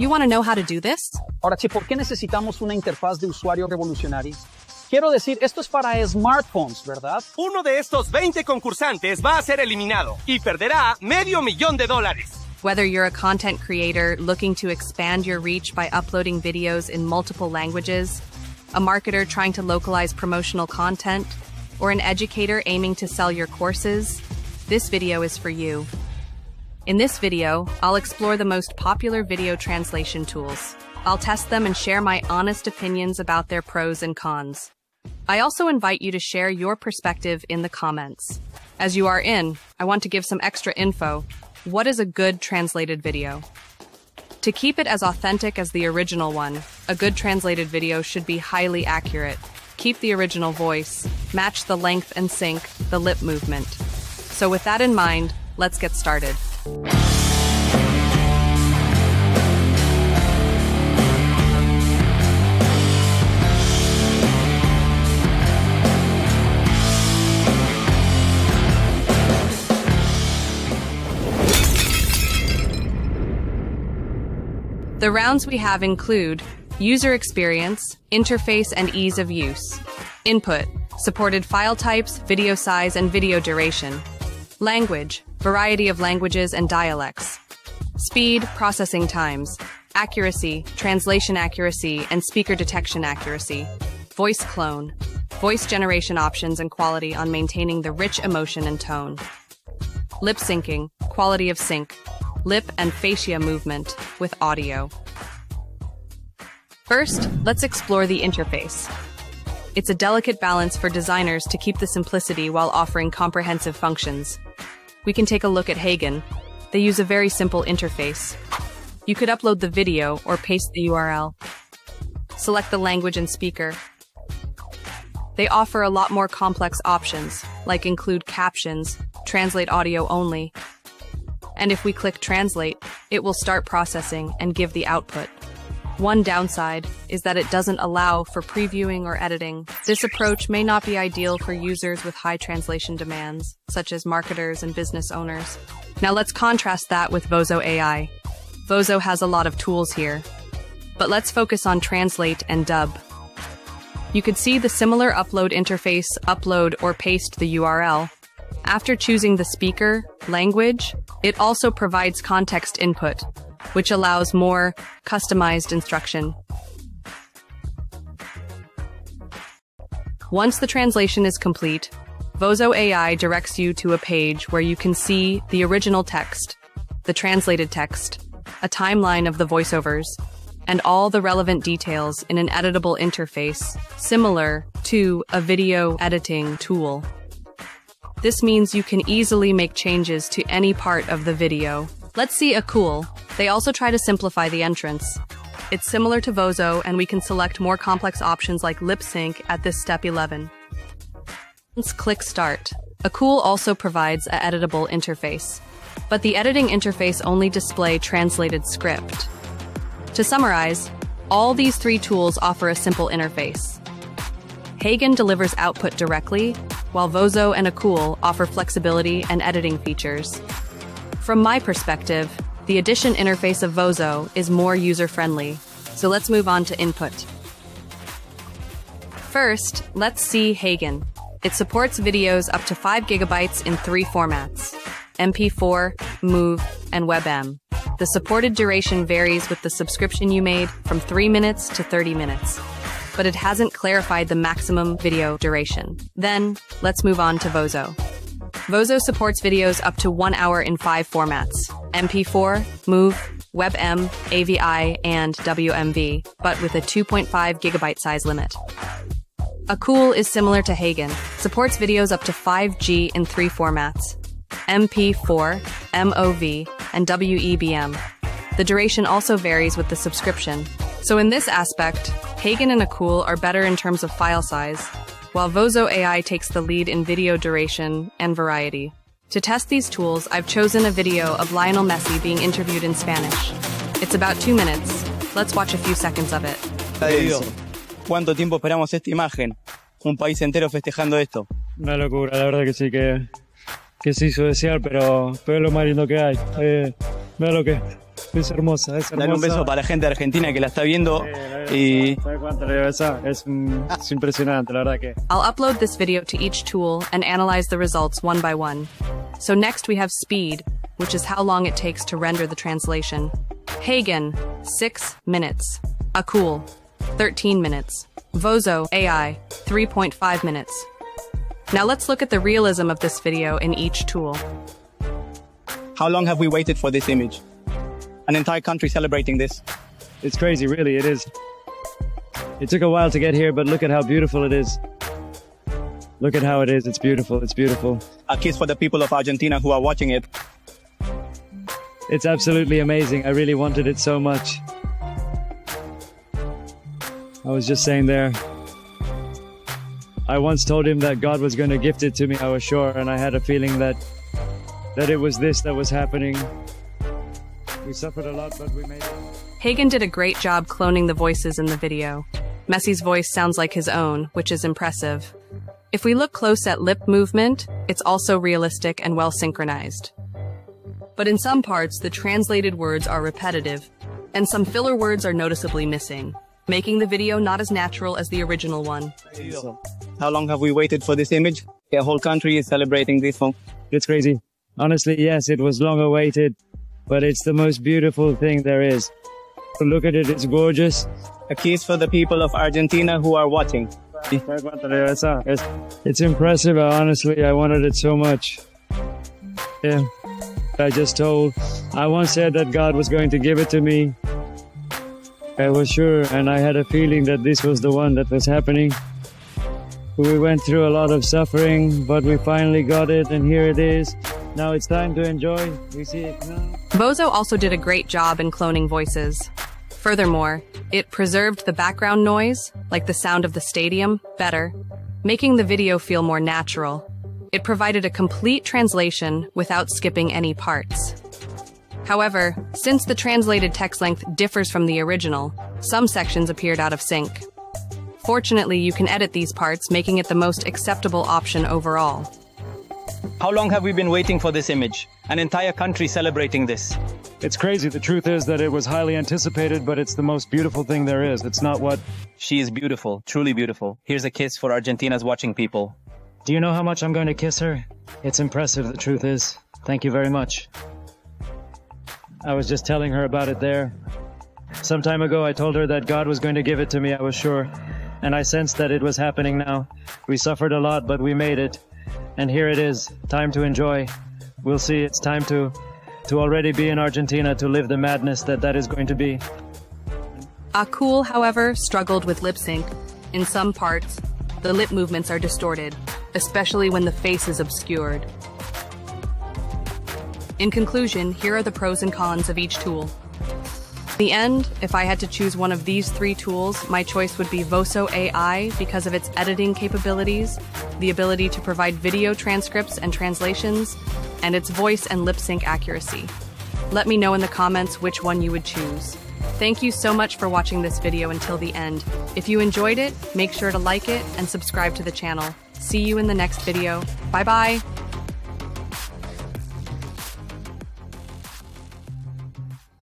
You want to know how to do this? Ahora, che, ¿por qué necesitamos una interfaz de usuario revolucionaria? Quiero decir, esto es para smartphones, ¿verdad? Uno de estos 20 concursantes va a ser eliminado y perderá medio millón de dólares. Whether you're a content creator looking to expand your reach by uploading videos in multiple languages, a marketer trying to localize promotional content, or an educator aiming to sell your courses, this video is for you. In this video, I'll explore the most popular video translation tools. I'll test them and share my honest opinions about their pros and cons. I also invite you to share your perspective in the comments. As you are in, I want to give some extra info. What is a good translated video? To keep it as authentic as the original one, a good translated video should be highly accurate. Keep the original voice, match the length and sync, the lip movement. So with that in mind, let's get started. The rounds we have include user experience, interface and ease of use, input, supported file types, video size and video duration, language, variety of languages and dialects, speed, processing times, accuracy, translation accuracy and speaker detection accuracy, voice clone, voice generation options and quality on maintaining the rich emotion and tone, lip syncing, quality of sync, lip and fascia movement with audio. First, let's explore the interface. It's a delicate balance for designers to keep the simplicity while offering comprehensive functions. We can take a look at Heygen. They use a very simple interface. You could upload the video or paste the URL. Select the language and speaker. They offer a lot more complex options, like include captions, translate audio only, and if we click Translate, it will start processing and give the output. One downside is that it doesn't allow for previewing or editing. This approach may not be ideal for users with high translation demands, such as marketers and business owners. Now let's contrast that with Vozo AI. Vozo has a lot of tools here, but let's focus on Translate and Dub. You could see the similar upload interface, upload or paste the URL, after choosing the speaker, language, it also provides context input, which allows more customized instruction. Once the translation is complete, Vozo AI directs you to a page where you can see the original text, the translated text, a timeline of the voiceovers, and all the relevant details in an editable interface similar to a video editing tool. This means you can easily make changes to any part of the video. Let's see Akool. They also try to simplify the entrance. It's similar to Vozo, and we can select more complex options like lip sync at this step 11. Let's click Start. Akool also provides a editable interface, but the editing interface only display translated script. To summarize, all these three tools offer a simple interface. Heygen delivers output directly, while Vozo and Akool offer flexibility and editing features. From my perspective, the addition interface of Vozo is more user-friendly, so let's move on to input. First, let's see Heygen. It supports videos up to 5 gigabytes in three formats, MP4, MOV, and WebM. The supported duration varies with the subscription you made from 3 minutes to 30 minutes but it hasn't clarified the maximum video duration. Then, let's move on to Vozo. Vozo supports videos up to one hour in five formats MP4, MOV, WebM, AVI, and WMV, but with a 2.5 gigabyte size limit. Akool is similar to Heygen, supports videos up to 5G in three formats MP4, MOV, and WEBM. The duration also varies with the subscription. So in this aspect, Heygen and Akool are better in terms of file size, while Vozo AI takes the lead in video duration and variety. To test these tools, I've chosen a video of Lionel Messi being interviewed in Spanish. It's about two minutes. Let's watch a few seconds of it. ¿Cuánto tiempo esperamos esta imagen? Un país entero festejando esto. Una locura, la verdad que sí, que, que se hizo desear, pero, pero es lo más lindo que hay. Eh, mira lo que Es hermosa, es hermosa. Dale un beso para la gente de Argentina que la está viendo y ¿Sabes cuánto le besa? Es, es impresionante, la verdad que. I'll upload this video to each tool and analyze the results one by one. So next we have speed, which is how long it takes to render the translation. Heygen, 6 minutes. Akool, 13 minutes. Vozo AI, 3.5 minutes. Now let's look at the realism of this video in each tool. how long have we waited for this image? An entire country celebrating this. It's crazy, really, it is. It took a while to get here, but look at how beautiful it is. Look at how it is. It's beautiful. It's beautiful. A kiss for the people of Argentina who are watching it. It's absolutely amazing. I really wanted it so much. I was just saying there. I once told him that God was going to gift it to me, I was sure, and I had a feeling that that it was this that was happening. We suffered a lot, but we made it. Heygen did a great job cloning the voices in the video. Messi's voice sounds like his own, which is impressive. If we look close at lip movement, it's also realistic and well synchronized. But in some parts, the translated words are repetitive, and some filler words are noticeably missing, making the video not as natural as the original one. How long have we waited for this image? The whole country is celebrating this one. It's crazy. Honestly, yes, it was long awaited, but it's the most beautiful thing there is. Look at it, it's gorgeous. A kiss for the people of Argentina who are watching. It's, it's impressive. Honestly, I wanted it so much. Yeah. I just told, I once said that God was going to give it to me. I was sure, and I had a feeling that this was the one that was happening. We went through a lot of suffering, but we finally got it, and here it is. Now it's time to enjoy. We see it now. Vozo also did a great job in cloning voices. Furthermore, it preserved the background noise, like the sound of the stadium, better, making the video feel more natural. It provided a complete translation without skipping any parts. However, since the translated text length differs from the original, some sections appeared out of sync. Fortunately, you can edit these parts, making it the most acceptable option overall. How long have we been waiting for this image? An entire country celebrating this. It's crazy. The truth is that it was highly anticipated, but it's the most beautiful thing there is. It's not what. She is beautiful, truly beautiful. Here's a kiss for Argentina's watching people. Do you know how much I'm going to kiss her? It's impressive, the truth is. Thank you very much. I was just telling her about it there. Some time ago, I told her that God was going to give it to me, I was sure. And I sensed that it was happening now. We suffered a lot, but we made it. And here it is. Time to enjoy. We'll see. It's time to to already be in Argentina to live the madness that that is going to be. Akool, however, struggled with lip sync. In some parts, the lip movements are distorted, especially when the face is obscured. In conclusion, here are the pros and cons of each tool. In the end, if I had to choose one of these three tools, my choice would be Vozo AI because of its editing capabilities, the ability to provide video transcripts and translations, and its voice and lip sync accuracy. Let me know in the comments which one you would choose. Thank you so much for watching this video until the end. If you enjoyed it, make sure to like it and subscribe to the channel. See you in the next video. Bye bye!